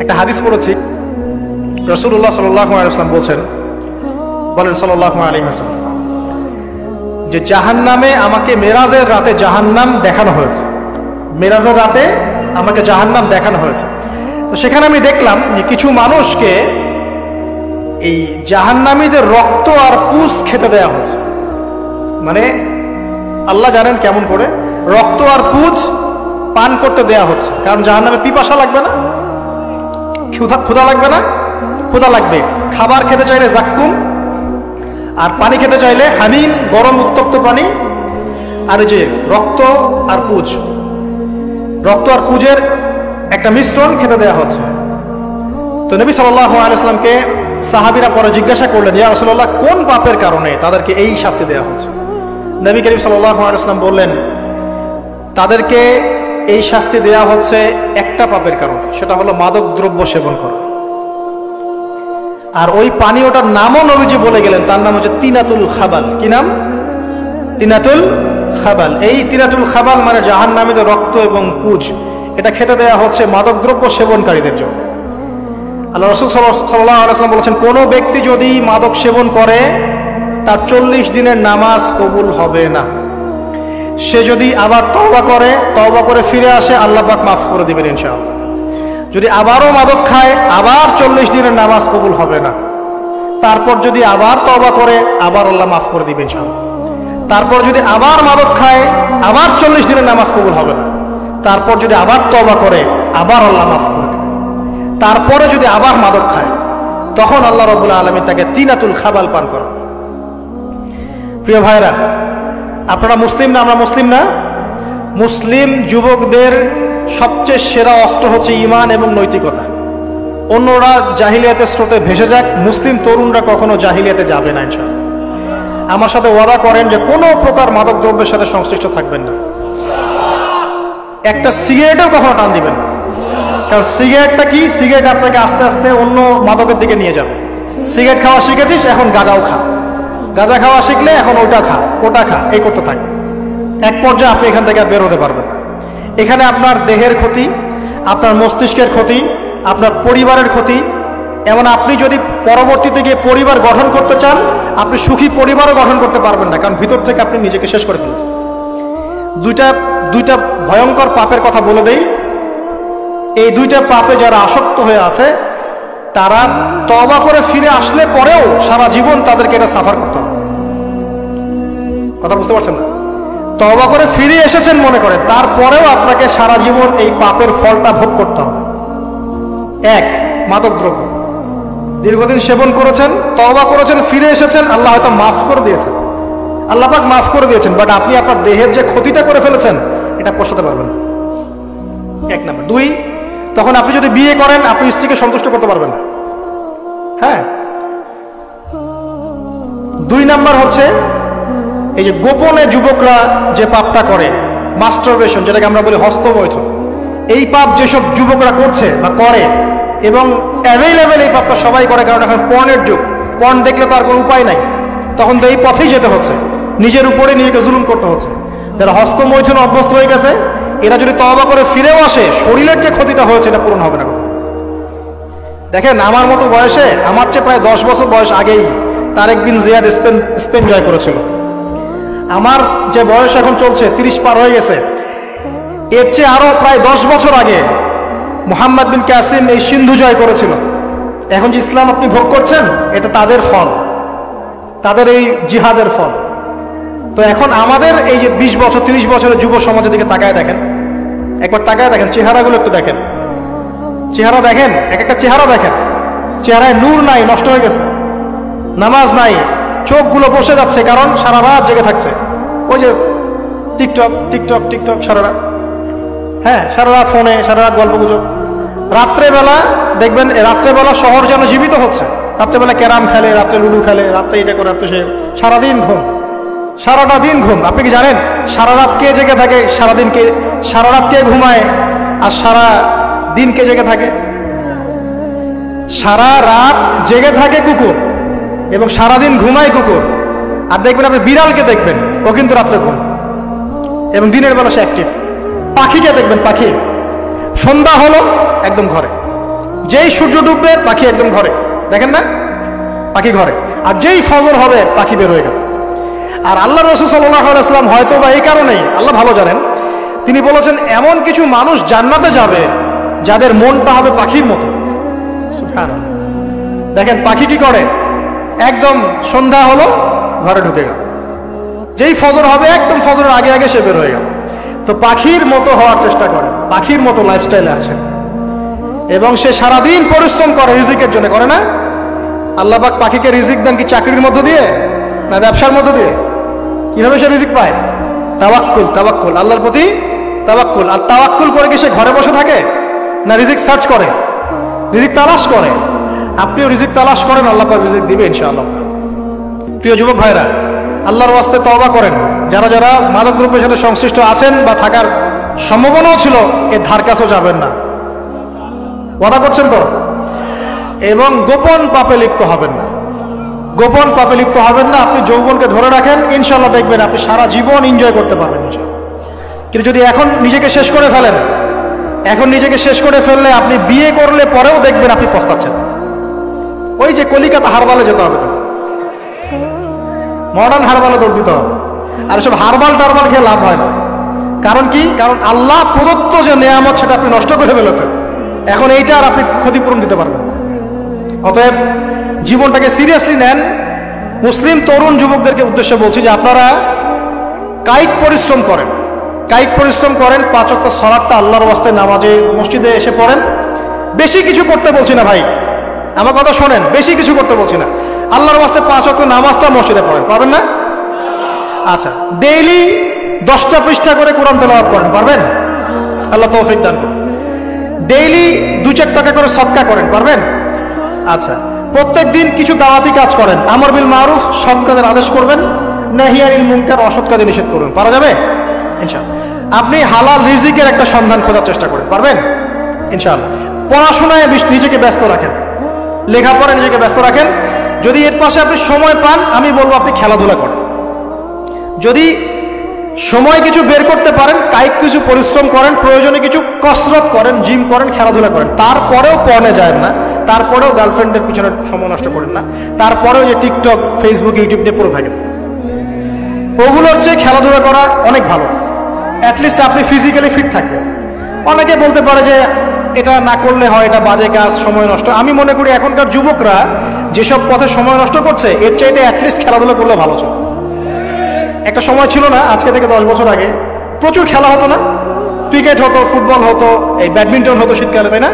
একটা হাদিস পড়েছি। রসুল্লাহ সাল্লাম বলছেন, বলেন সাল্লাহ আলী হাসান যে জাহান্নামে আমাকে মেরাজের রাতে জাহান্নাম দেখানো হয়েছে। মেরাজের রাতে আমাকে জাহান্নাম দেখানো হয়েছে। তো সেখানে আমি দেখলাম যে কিছু মানুষকে এই জাহান্নামীদের রক্ত আর পুষ খেতে দেয়া হয়েছে। মানে আল্লাহ জানেন কেমন করে, রক্ত আর পুজ পান করতে দেয়া হচ্ছে। কারণ জাহান্নামে পিপাসা লাগবে না। ক্ষুধা ক্ষুধা লাগবে না? ক্ষুধা লাগবে। খাবার খেতে চাইলে জাক্কুম, আর পানি খেতে চাইলে হামিম, গরম উত্তপ্ত পানি, আর যে রক্ত আর পুজ। রক্ত আর পুজের একটা মিশ্রণ খেতে দেওয়া হচ্ছে। তো নবী সাল্লাহ আলাইসলামকে সাহাবিরা পরে জিজ্ঞাসা করলেন, ইয়া রসল্লাহ কোন পাপের কারণে তাদেরকে এই শাস্তি দেওয়া হচ্ছে? নবী করিম সাল্লাহ আলাইসলাম বললেন, তাদেরকে এই শাস্তি দেওয়া হচ্ছে একটা পাপের কারণে, সেটা হলো মাদক দ্রব্য সেবন করা। আর ওই পানীয়টার নামও নবীজি বলে গেলেন, তার নাম হচ্ছে তিনাতুল খাবাল। কি নাম? তিনাতুল খাবাল। এই তিনাতুল খাবাল মানে জাহান নামীদের রক্ত এবং পুজ। এটা খেতে দেওয়া হচ্ছে মাদকদ্রব্য সেবনকারীদের জন্য। আল্লাহ রসুল সাল্লাহ বলেছেন, কোনো ব্যক্তি যদি মাদক সেবন করে, তার চল্লিশ দিনের নামাজ কবুল হবে না। সে যদি আবার তওবা করে তওবা করে ফিরে আসে, আল্লাহ পাক মাফ করে দিবেন ইনশাআল্লাহ। যদি আবারও মাদক খায়, আবার চল্লিশ দিনের নামাজ কবুল হবে না। তারপর যদি আবার তওবা করে, আবার আল্লাহ মাফ করে দিবেন তারপর যদি আবার মাদক খায়, আবার চল্লিশ দিনের নামাজ কবুল হবে না। তারপর যদি আবার তওবা করে, আবার আল্লাহ মাফ করে দেবেন। তারপরে যদি আবার মাদক খায়, তখন আল্লাহ রবুল্লা আলমী তাকে তিনাতুল খাবাল পান করে প্রিয় ভাইরা আপনারা মুসলিম না, আমরা মুসলিম না? মুসলিম যুবকদের সবচেয়ে সেরা অস্ত্র হচ্ছে ইমান এবং নৈতিকতা। অন্যরা জাহিলিয়াতের স্রোতে ভেসে যাক, মুসলিম তরুণরা কখনো জাহিলিয়াতে যাবে না ইনশাল আমার সাথে ওয়াদা করেন যে কোনো প্রকার মাদক দ্রব্যের সাথে সংশ্লিষ্ট থাকবেন না। একটা সিগারেটও কখনো টান দিবেন না। কারণ সিগারেটটা কি? সিগারেট আপনাকে আস্তে আস্তে অন্য মাদকের দিকে নিয়ে যাবে। সিগারেট খাওয়া শিখেছিস, এখন গাঁজাও খা। গাঁজা খাওয়া শিখলে এখন ওটা খা ওটা খা, এই করতে থাকে। এক পর্যায়ে আপনি এখান থেকে বের হতে পারবেন না। এখানে আপনার দেহের ক্ষতি, আপনার মস্তিষ্কের ক্ষতি, আপনার পরিবারের ক্ষতি। এমন আপনি যদি পরবর্তীতে গিয়ে পরিবার গঠন করতে চান, আপনি সুখী পরিবারও গঠন করতে পারবেন না, কারণ ভিতর থেকে আপনি নিজেকে শেষ করে ফেলেছেন। দুইটা দুইটা ভয়ঙ্কর পাপের কথা বলে দেই। এই দুইটা পাপে যারা আসক্ত হয়ে আছে, তারা তবা করে ফিরে আসলে পরেও সারা জীবন তাদেরকে এটা সাফার করতে হবে। কথা বুঝতে পারছেন না? তবা করে ফিরে এসেছেন মনে করে, তারপরেও আপনাকে সারা জীবন এই পাপের ফলটা ভোগ করতে হবে। এক মাদক দ্রব্য দীর্ঘদিন সেবন করেছেন তবা করেছেন, ফিরে এসেছেন, আল্লাহ হয়তো মাফ করে দিয়েছেন। আল্লাহ পাক মাফ করে দিয়েছেন বাট আপনি আপনার দেহের যে ক্ষতিটা করে ফেলেছেন, এটা পোষাতে পারবেন এক নাম্বার। দুই, তখন আপনি যদি বিয়ে করেন, আপনি স্ত্রীকে সন্তুষ্ট করতে পারবেন হ্যাঁ? দুই নাম্বার হচ্ছে এই যে গোপনে যুবকরা যে পাপটা করে মাস্টারবেশন যেটাকে আমরা বলি হস্তমৈথুন এই পাপ যেসব যুবকরা করছে বা করে, এবং অ্যাভেলেবেল এই পাপটা সবাই করে কারণ এখন পর্নের যুগ, পর্ন দেখলে তো আর কোনো উপায় নাই, তখন তো এই পথেই যেতে হচ্ছে, নিজের উপরে নিজেকে জুলুম করতে হচ্ছে। যারা হস্তমৈথুন অভ্যস্ত হয়ে গেছে, এরা যদি তবা করে ফিরেও আসে, শরীরের যে ক্ষতিটা হয়েছে, এটা পূরণ হবে না দেখেন, আমার মতো বয়সে, আমার চেয়ে প্রায় দশ বছর বয়স আগেই Tariq bin Ziyad Spain Spain জয় করেছিল। আমার যে বয়স এখন চলছে, তিরিশ পার হয়ে গেছে। এর চেয়ে আরও প্রায় দশ বছর আগে মোহাম্মদ বিন কাসিম এই সিন্ধু জয় করেছিল। এখন যে ইসলাম আপনি ভোগ করছেন, এটা তাদের ফল। তাদের এই জিহাদের ফল। তো এখন আমাদের এই যে বিশ বছর, তিরিশ বছরের যুব সমাজের দিকে তাকায় দেখেন। একবার তাকায় দেখেন, চেহারাগুলো একটু দেখেন। চেহারা দেখেন, এক একটা চেহারা দেখেন। চেহারায় নূর নাই, নষ্ট হয়ে গেছে। নামাজ নাই চোখগুলো বসে যাচ্ছে কারণ সারা রাত জেগে থাকছে। ওই যে টিকটক টিকটক টিকটক, সারা রাত। হ্যাঁ সারা রাত ফোনে, সারা রাত গল্প গুজব রাত্রেবেলা দেখবেন রাত্রেবেলা শহর যেন জীবিত হচ্ছে। রাত্রেবেলা ক্যারাম খেলে, রাত্রে লুডু খেলে, রাত্রে এটা করে রাত্রে সে সারাদিন ঘুম। সারাটা দিন ঘুম। আপনি কি জানেন? সারা রাত কে জেগে থাকে? সারাদিন কে সারা রাত কে ঘুমায়? আর সারা দিন কে জেগে থাকে? সারা রাত জেগে থাকে কুকুর। এবং সারাদিন ঘুমায় কুকুর। আর দেখবেন আপনি বিড়ালকে দেখবেন, ও কিন্তু রাত্রে ঘুম। এবং দিনের বেলা সে অ্যাক্টিভ পাখিকে দেখবেন, পাখি। সন্ধ্যা হলো একদম ঘরে। যেই সূর্য ডুববে, পাখি একদম ঘরে। দেখেন না? পাখি ঘরে। আর যেই ফজর হবে, পাখি বের হয়ে গেল। আর আল্লাহ রসুল সাল্লাম হয়তো বা এই কারণেই, আল্লাহ ভালো জানেন, তিনি বলেছেন, এমন কিছু মানুষ জান্নাতে যাবে, যাদের মনটা হবে পাখির মতো। দেখেন, পাখি কি করে? একদম সন্ধ্যা হলো, ঘরে ঢুকে গেল। যেই ফজর হবে, একদম ফজরের আগে আগে সে বের হয়ে গেল। তো পাখির মতো হওয়ার চেষ্টা করে, পাখির মতো লাইফস্টাইলে আছে। এবং সে সারাদিন পরিশ্রম করে, রিজিকের জন্য করে না। আল্লাহ পাক পাখিকে রিজিক দেন কি চাকরির মধ্য দিয়ে, না ব্যবসার মধ্য দিয়ে? কীভাবে সে রিজিক পায়? তাওয়াক্কুল তাওয়াক্কুল, আল্লাহর প্রতি তাওয়াক্কুল। আর তাওয়াক্কুল করে কি সে ঘরে বসে থাকে, না রিজিক সার্চ করে, রিজিক তালাশ করে? আপনিও রিজিক তালাশ করেন, আল্লাহ পাক রিজিক দিবে ইনশাআল্লাহ। প্রিয় যুবক ভাইরা আল্লাহর ওয়াস্তে তওবা করেন। যারা যারা মাদক দ্রব্যের সাথে সংশ্লিষ্ট আছেন বা থাকার সম্ভাবনাও ছিল এর ধার কাছেও যাবেন না। ওয়াদা করছেন তো? এবং গোপন পাপে লিপ্ত হবেন না। গোপন পাপে লিপ্ত হবেন না, আপনি যৌবনকে ধরে রাখেন ইনশাল্লাহ দেখবেন আপনি সারা জীবন এনজয় করতে পারবেন কিন্তু যদি এখন নিজেকে শেষ করে ফেলেন, এখন নিজেকে শেষ করে ফেললে আপনি বিয়ে করলে পরেও দেখবেন আপনি পস্তাচ্ছেন। ওই যে কলিকাতা হারবালে যেতে হবে মডার্ন হারবালে দৌড় দিতে হবে। আর সব হারবাল টারবাল খেয়ে লাভ হয় না। কারণ কি? কারণ আল্লাহ প্রদত্ত যে নেয়ামত সেটা আপনি নষ্ট করে ফেলেছেন। এখন এইটা আর আপনি ক্ষতিপূরণ দিতে পারবেন অতএব জীবনটাকে সিরিয়াসলি নেন। মুসলিম, তরুণ যুবকদেরকে উদ্দেশ্যে বলছি যে আপনারা কায়িক পরিশ্রম করেন। কায়িক পরিশ্রম করেন, পাঁচ অক্ট সলাটটা আল্লাহর ওয়াস্তে নামাজে মসজিদে এসে পড়েন। বেশি কিছু করতে বলছি না ভাই। আমার কথা শোনেন, বেশি কিছু করতে বলছি না। আল্লাহর ওয়াস্তে পাঁচ অক্ট নামাজটা মসজিদে পড়েন, পারবেন না? আচ্ছা ডেইলি দশটা পৃষ্ঠা করে কোরআন তেলাওয়াত করেন, পারবেন? আল্লাহ তৌফিক দান করুন। ডেইলি দু চার টাকা করে সৎকা করেন, পারবেন? আচ্ছা প্রত্যেক দিন কিছু দাওয়াতি কাজ করেন, আমর বিল মারুফ সৎ কাজের আদেশ করবেন নাহিয়ানিল মুনকার অসৎ কাজে নিষেধ করবেন পারা যাবে? ইনশাআল্লাহ। আপনি হালাল রিজিকের একটা সন্ধান খোঁজার চেষ্টা করেন, পারবেন? ইনশাআল্লাহ। পড়াশোনায় নিজেকে ব্যস্ত রাখেন। লেখাপড়ায় নিজেকে ব্যস্ত রাখেন। যদি এর পাশে আপনি সময় পান, আমি বলব আপনি খেলাধুলা করেন। যদি সময় কিছু বের করতে পারেন, কায়িক কিছু পরিশ্রম করেন, প্রয়োজনে কিছু কসরত করেন, জিম করেন, খেলাধুলা করেন, তারপরেও পণে যায় না, তারপরেও গার্লফ্রেন্ডের পিছনে সময় নষ্ট করেন না, তারপরেও যে টিকটক, ফেসবুক, ইউটিউব নিয়ে পড়ে থাকেন। ওগুলোর চেয়ে খেলাধুলা করা অনেক ভালো আছে। অ্যাটলিস্ট আপনি ফিজিক্যালি ফিট থাকবেন। অনেকে বলতে পারে যে এটা না করলে হয়, এটা বাজে কাজ, সময় নষ্ট। আমি মনে করি এখনকার যুবকরা যেসব পথে সময় নষ্ট করছে, এর চাইতে অ্যাটলিস্ট খেলাধুলা করলে ভালো ছিল একটা সময় ছিল না, আজকে থেকে দশ বছর আগে, প্রচুর খেলা হতো না। ক্রিকেট হতো, ফুটবল হতো, এই ব্যাডমিন্টন হতো শীতকালে, তাই না?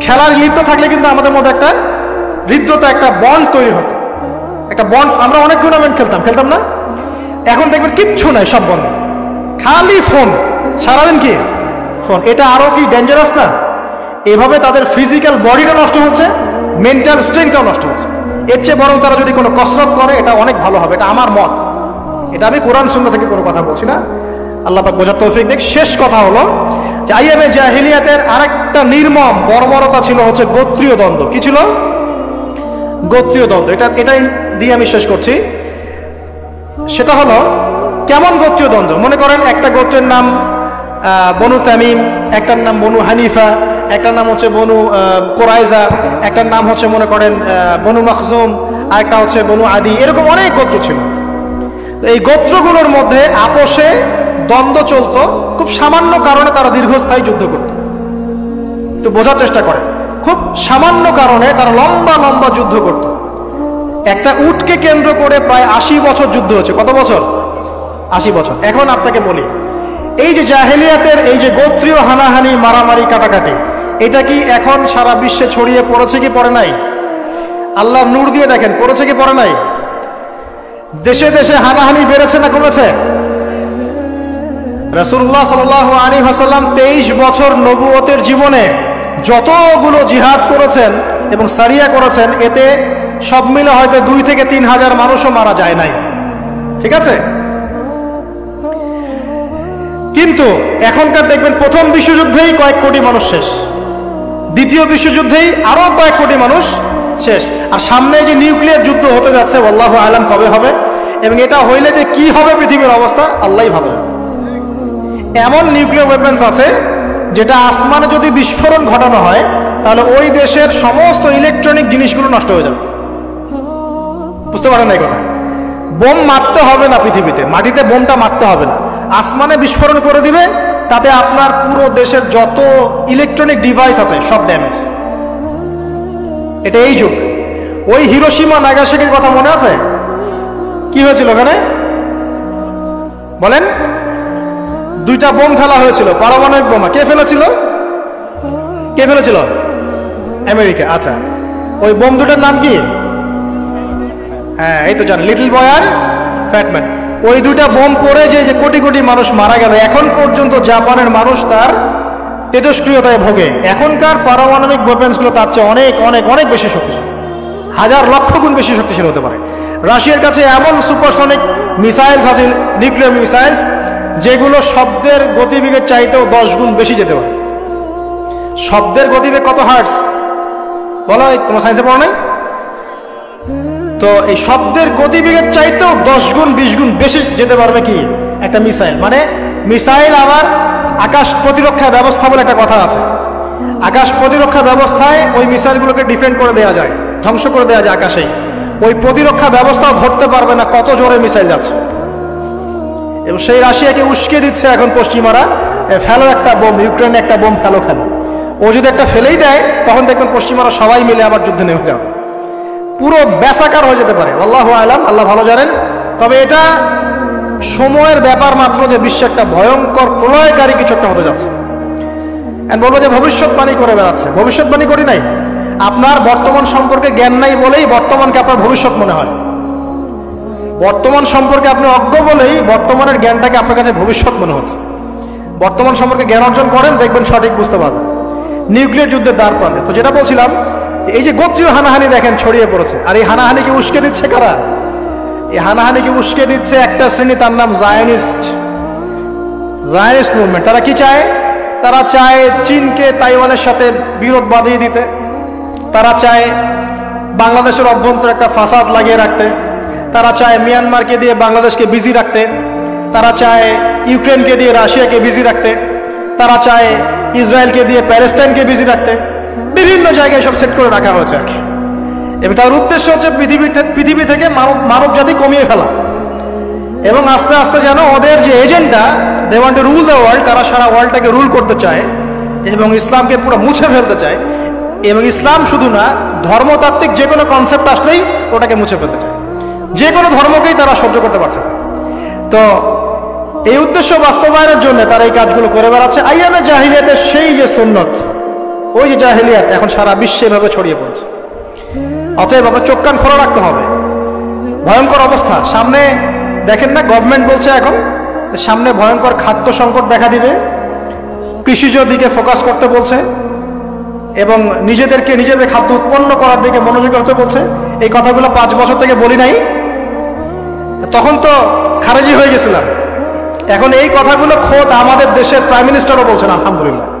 খেলার লিপ্ত থাকলে কিন্তু আমাদের মধ্যে একটা হৃদ্যতা, একটা বন্ড তৈরি হতো। একটা বন্ড আমরা অনেক টুর্নামেন্ট খেলতাম খেলতাম না? এখন দেখবেন কিচ্ছু নাই, সব বন্ধ। খালি ফোন সারাদিন কি? ফোন। এটা আরও কি ডেঞ্জারাস না? এভাবে তাদের ফিজিক্যাল বডিটা নষ্ট হচ্ছে মেন্টাল স্ট্রেংথটাও নষ্ট হচ্ছে। এর চেয়ে বরং তারা যদি কোনো কসরত করে, এটা অনেক ভালো হবে। এটা আমার মত। এটা আমি কোরআন সুন্না থেকে কোনো কথা বলছি না। আল্লাহ পাক বোঝার তৌফিক দেখ শেষ কথা হলো যে আইএমএ জাহিলিয়াতের আরেকটা নির্মম বর্বরতা ছিল হচ্ছে গোত্রীয় দ্বন্দ্ব। কি ছিল? গোত্রীয় দ্বন্দ্ব। এটা এটাই দিয়ে আমি শেষ করছি। সেটা হলো, কেমন গোত্রীয় দ্বন্দ্ব? মনে করেন একটা গোত্রের নাম বনু তামিম, একটার নাম বনু হানিফা, একটার নাম হচ্ছে বনু কোরাইজা, একটার নাম হচ্ছে মনে করেন বনু মখজুম আর একটা হচ্ছে বনু আদি। এরকম অনেক গোত্র ছিল। তো এই গোত্রগুলোর মধ্যে আপোষে দ্বন্দ্ব চলতো, খুব সামান্য কারণে তারা দীর্ঘস্থায়ী যুদ্ধ করত। একটু বোঝার চেষ্টা করে খুব সামান্য কারণে তারা লম্বা লম্বা যুদ্ধ করত। একটা উটকে কেন্দ্র করে প্রায় আশি বছর যুদ্ধ হচ্ছে কত বছর? আশি বছর। এখন আপনাকে বলি এই যে জাহেলিয়াতের, এই যে গোত্রীয় হানাহানি, মারামারি, কাটাকাটি, এটা কি এখন সারা বিশ্বে ছড়িয়ে পড়েছে কি পড়ে নাই? আল্লাহ নূর দিয়ে দেখেন, পড়েছে কি পড়ে নাই? দেশে দেশে হানাহানি বেড়েছে না কমেছে? রসুল্লাহ সাল আলী হাসাল্লাম তেইশ বছর নবুয়তের জীবনে যতগুলো জিহাদ করেছেন এবং সারিয়া করেছেন, এতে সব মিলে হয়তো দুই থেকে তিন হাজার মানুষও মারা যায় নাই। ঠিক আছে? কিন্তু এখনকার দেখবেন প্রথম বিশ্বযুদ্ধেই কয়েক কোটি মানুষ শেষ। দ্বিতীয় বিশ্বযুদ্ধেই আরও কয়েক কোটি মানুষ শেষ। আর সামনে যে নিউক্লিয়ার যুদ্ধ হতে যাচ্ছে, আল্লাহ আলম কবে হবে? এবং এটা হইলে যে কি হবে পৃথিবীর অবস্থা আল্লাহ ভালো এমন নিউক্লিয়ার ওয়েপেন্স আছে, যেটা আসমানে যদি বিস্ফোরণ ঘটানো হয়, তাহলে ওই দেশের সমস্ত ইলেকট্রনিক জিনিসগুলো নষ্ট হয়ে যাবে। বুঝতে পারেন এই কথা? বোম মারতে হবে না পৃথিবীতে। মাটিতে বোমটা মারতে হবে না। আসমানে বিস্ফোরণ করে দিবে, তাতে আপনার পুরো দেশের যত ইলেকট্রনিক ডিভাইস আছে, সব ড্যামেজ এটা এই যুগ। ওই হিরোসীমা নাগাসাকির কথা মনে আছে? কি হয়েছিল ওখানে? বলেন। দুইটা বোম ফেলা হয়েছিল, পারমাণবিক বোমা। কে ফেলেছিল? কে ফেলেছিল? আমেরিকা। আচ্ছা। ওই বোম দুটার নাম কি? হ্যাঁ এই তো জান লিটল বয় আর ফ্যাটম্যান। ওই দুইটা বোম করে যে যে কোটি কোটি মানুষ মারা গেল। এখন পর্যন্ত জাপানের মানুষ তার তেজস্ক্রিয়তায় ভোগে। এখনকার পারমাণবিক ওয়েপেন্সগুলো তার চেয়ে অনেক অনেক অনেক বেশি শক্তিশালী। হাজার লক্ষ গুণ বেশি শক্তিশালী হতে পারে। রাশিয়ার কাছে এমন সুপারসনিক মিসাইলস আছে নিউক্লিয়ার মিসাইলস যেগুলো শব্দের গতিবেগের চাইতেও দশ গুণ বেশি যেতে পারে। শব্দের গতিবেগ কত হার্টস বলো, তোমার সায়েন্সে পড়ো নাই? তো এই শব্দের গতিবেগের চাইতেও দশ গুণ, বিশ গুণ বেশি যেতে পারবে কি? একটা মিসাইল। মানে মিসাইল আবার আকাশ প্রতিরক্ষা ব্যবস্থা বলে একটা কথা আছে। আকাশ প্রতিরক্ষা ব্যবস্থায় ওই মিসাইলগুলোকে ডিফেন্ড করে দেওয়া যায়, ধ্বংস করে দেওয়া যায় আকাশেই। ওই প্রতিরক্ষা ব্যবস্থাও ধরতে পারবে না, কত জোরে মিসাইল যাচ্ছে। এবং সেই রাশিয়াকে উস্কে দিচ্ছে এখন পশ্চিমারা ফেলো একটা বোম, ইউক্রেনে একটা বোম ফেলো খেলো ও যদি একটা ফেলেই দেয়, তখন দেখবেন পশ্চিমারা সবাই মিলে আবার যুদ্ধে নেমে যাবে। পুরো ব্যাসাকার হয়ে যেতে পারে। আল্লাহ আলাম, আল্লাহ ভালো জানেন। তবে এটা সময়ের ব্যাপার মাত্র যে বিশ্বে একটা ভয়ঙ্কর প্রলয়কারী কিছু একটা হতে যাচ্ছে। বলব যে ভবিষ্যৎবাণী করে বেড়াচ্ছে। ভবিষ্যৎবাণী করি নাই। আপনার বর্তমান সম্পর্কে জ্ঞান নাই বলেই বর্তমানকে আপনার ভবিষ্যৎ মনে হয়। বর্তমান সম্পর্কে আপনি অজ্ঞ বলেই বর্তমানের জ্ঞানটাকে আপনার কাছে ভবিষ্যৎ মনে হচ্ছে। বর্তমান সম্পর্কে জ্ঞান অর্জন করেন, দেখবেন সঠিক বুঝতে পারবেন। নিউক্লিয়ার যুদ্ধের দ্বার প্রান্তে। তো যেটা বলছিলাম এই যে গোত্রীয় হানাহানি দেখেন, ছড়িয়ে পড়েছে। আর এই হানাহানিকে উস্কে দিচ্ছে কারা? এই হানাহানিকে উস্কে দিচ্ছে একটা শ্রেণি, তার নাম জায়নিস্ট। Zionist movement. তারা কি চায়? তারা চায় চীনকে তাইওয়ানের সাথে বিরোধ বাঁধিয়ে দিতে। তারা চায় বাংলাদেশের অভ্যন্তরে একটা ফাসাদ লাগিয়ে রাখতে। তারা চায় মিয়ানমারকে দিয়ে বাংলাদেশকে বিজি রাখতে। তারা চায় ইউক্রেনকে দিয়ে রাশিয়াকে বিজি রাখতে। তারা চায় ইসরায়েলকে দিয়ে প্যালেস্টাইনকে বিজি রাখতে। বিভিন্ন জায়গায় সব সেট করে রাখা হয়েছে। আর এবং তার উদ্দেশ্য হচ্ছে পৃথিবী পৃথিবী থেকে মানব মানব জাতি কমিয়ে ফেলা। এবং আস্তে আস্তে যেন ওদের যে agenda they want to rule the world তারা সারা ওয়ার্ল্ডটাকে রুল করতে চায় এবং ইসলামকে পুরো মুছে ফেলতে চায়। এবং ইসলাম শুধু না, ধর্মতাত্ত্বিক যে কোনো কনসেপ্ট আসলেই ওটাকে মুছে ফেলতে চায়। যে কোনো ধর্মকেই তারা সহ্য করতে পারছে না। তো এই উদ্দেশ্য বাস্তবায়নের জন্য তারা এই কাজগুলো করে বেড়াচ্ছে। আইয়ামে জাহিলিয়াতের সেই যে সুন্নত ওই যে জাহেলিয়াত, এখন সারা বিশ্বে এভাবে ছড়িয়ে পড়ছে। অতএব আপনার চোখ কান খোলা রাখতে হবে। ভয়ঙ্কর অবস্থা। সামনে দেখেন না গভর্নমেন্ট বলছে এখন সামনে ভয়ঙ্কর খাদ্য সংকট দেখা দিবে। কৃষিজ দিকে ফোকাস করতে বলছে এবং নিজেদেরকে নিজেদের খাদ্য উৎপন্ন করার দিকে মনোযোগী হতে বলছে। এই কথাগুলো পাঁচ বছর থেকে বলি নাই। তখন তো খারেজি হয়ে গেছিলাম। এখন এই কথাগুলো খোদ আমাদের দেশের প্রাইম মিনিস্টারও বলছেন, আলহামদুলিল্লাহ।